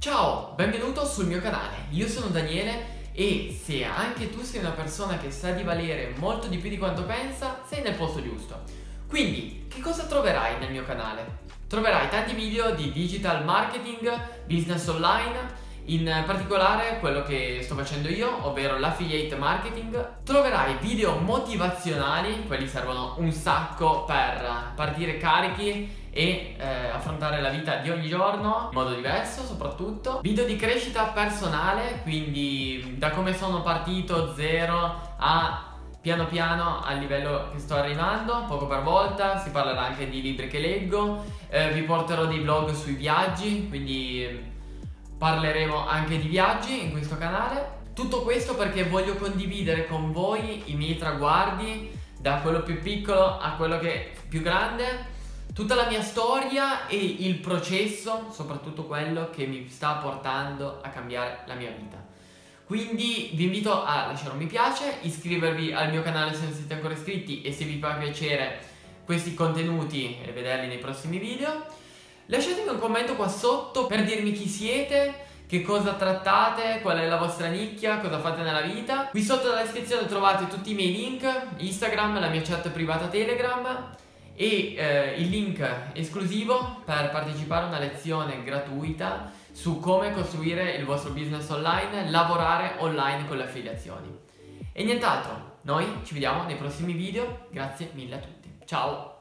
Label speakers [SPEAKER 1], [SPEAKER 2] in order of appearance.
[SPEAKER 1] Ciao, benvenuto sul mio canale, io sono Daniele e se anche tu sei una persona che sa di valere molto di più di quanto pensa, sei nel posto giusto. Quindi, che cosa troverai nel mio canale? Troverai tanti video di digital marketing, business online, in particolare quello che sto facendo io, ovvero l'affiliate marketing. Troverai video motivazionali, quelli servono un sacco per partire carichi e eh, affrontare la vita di ogni giorno in modo diverso soprattutto. Video di crescita personale, quindi da come sono partito zero a piano piano al livello che sto arrivando, poco per volta, si parlerà anche di libri che leggo, eh, vi porterò dei vlog sui viaggi, quindi parleremo anche di viaggi in questo canale. Tutto questo perché voglio condividere con voi i miei traguardi, da quello più piccolo a quello che è più grande, tutta la mia storia e il processo, soprattutto quello che mi sta portando a cambiare la mia vita. Quindi vi invito a lasciare un mi piace, iscrivervi al mio canale se non siete ancora iscritti e se vi fa piacere questi contenuti e vederli nei prossimi video. Lasciatemi un commento qua sotto per dirmi chi siete, che cosa trattate, qual è la vostra nicchia, cosa fate nella vita. Qui sotto nella descrizione trovate tutti i miei link, Instagram, la mia chat privata Telegram e eh, il link esclusivo per partecipare a una lezione gratuita su come costruire il vostro business online, lavorare online con le affiliazioni. E nient'altro, noi ci vediamo nei prossimi video, grazie mille a tutti. Ciao!